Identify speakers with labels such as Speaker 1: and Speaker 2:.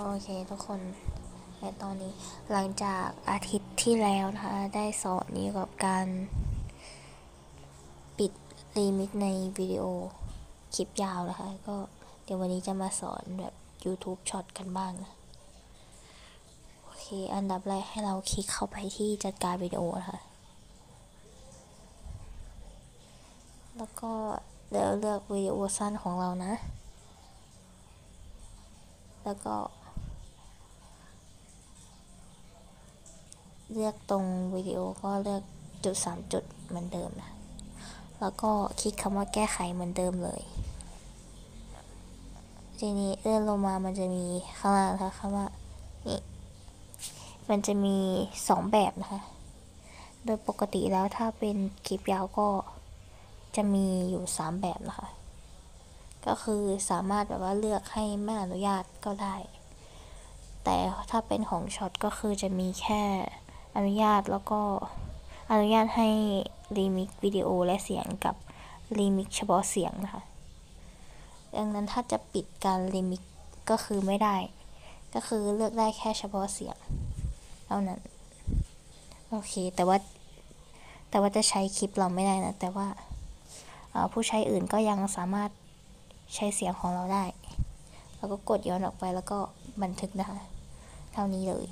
Speaker 1: โอเคทุกคนในตอนนี้หลังจากอาทิตย์ที่แล้วนะคะได้สอนเกี่ยวกับการปิดลิมิตในวิดีโอคลิปยาวนะคะ ก็เดี๋ยววันนี้จะมาสอนแบบ YouTube ช็อตกันบ้างนะ โอเค อันดับแรกให้เราคลิกเข้าไปที่จัดการวิดีโอนะคะ แล้วก็เดี๋ยวเลือกวิดีโอสั้นของเรานะ แล้วก็ เลือกตรงวิดีโอก็เลือกจุดสามจุดเหมือนเดิมนะ แล้วก็คลิกคำว่าแก้ไขเหมือนเดิมเลย ทีนี้เลื่อนลงมามันจะมีข้างล่างนะคะคำว่านี่มันจะมีสองแบบนะคะ โดยปกติแล้วถ้าเป็นคลิปยาวก็จะมีอยู่สามแบบนะคะ ก็คือสามารถแบบว่าเลือกให้ไม่อนุญาตก็ได้ แต่ถ้าเป็นของ Shorts ก็คือจะมีแค่ อนุญาตแล้วก็อนุญาตให้รีมิกวิดีโอและเสียงกับรีมิกเฉพาะเสียงนะคะ ดังนั้นถ้าจะปิดการรีมิกก็คือไม่ได้ ก็คือเลือกได้แค่เฉพาะเสียงเท่านั้น โอเค แต่ว่า แต่ว่าจะใช้คลิปเราไม่ได้นะ แต่ว่าผู้ใช้อื่นก็ยังสามารถใช้เสียงของเราได้ แล้วก็กดย้อนออกไปแล้วก็บันทึกนะคะ เท่านี้เลย